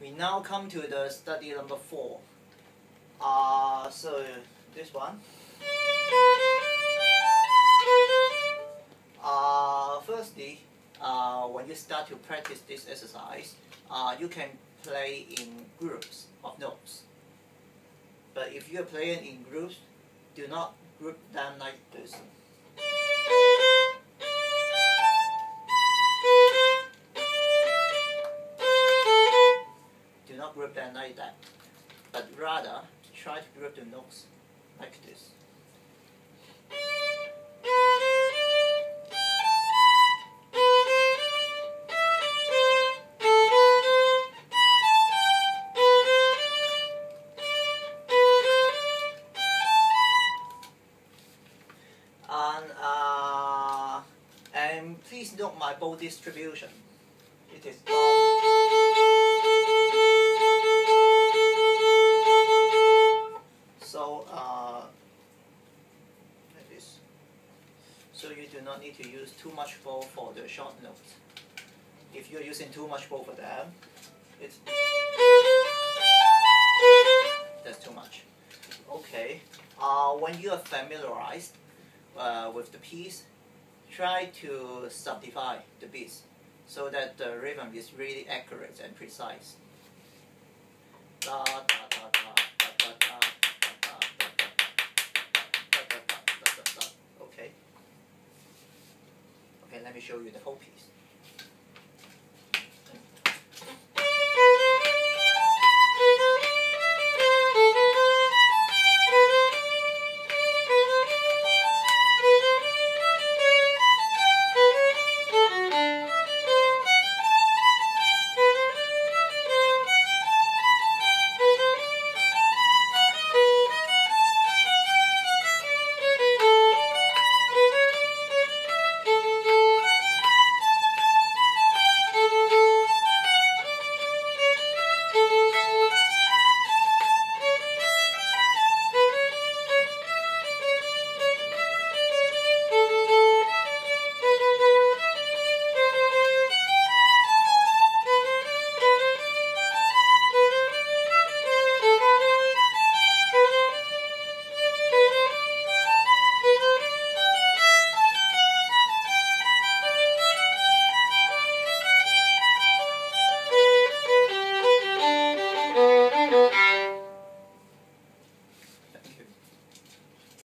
We now come to the study number four. Uh, so this one. Uh, firstly, uh, when you start to practice this exercise, uh, you can play in groups of notes. But if you are playing in groups, do not group them like this. Group like that, but rather try to group the notes like this. And, uh, and please note my bow distribution. It is not need to use too much bow for the short notes. If you're using too much bow for them, it's that's too much. Okay. Uh, when you are familiarized uh, with the piece, try to subdivide the beats so that the rhythm is really accurate and precise. Da, da, da, show you the whole piece.